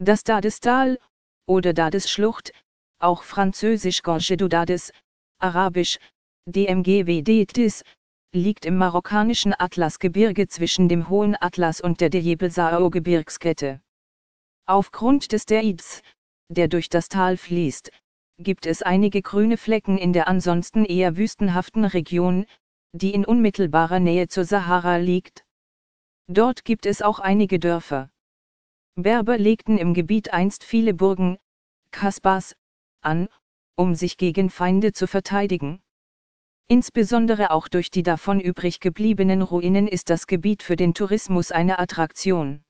Das Dadestal, oder Dadesschlucht, auch französisch Gorge du Dades, arabisch, DMGW liegt im marokkanischen Atlasgebirge zwischen dem Hohen Atlas und der Djebel-Sao-Gebirgskette. Aufgrund des Deids, der durch das Tal fließt, gibt es einige grüne Flecken in der ansonsten eher wüstenhaften Region, die in unmittelbarer Nähe zur Sahara liegt. Dort gibt es auch einige Dörfer. Berber legten im Gebiet einst viele Burgen, Kasbahs, an, um sich gegen Feinde zu verteidigen. Insbesondere auch durch die davon übrig gebliebenen Ruinen ist das Gebiet für den Tourismus eine Attraktion.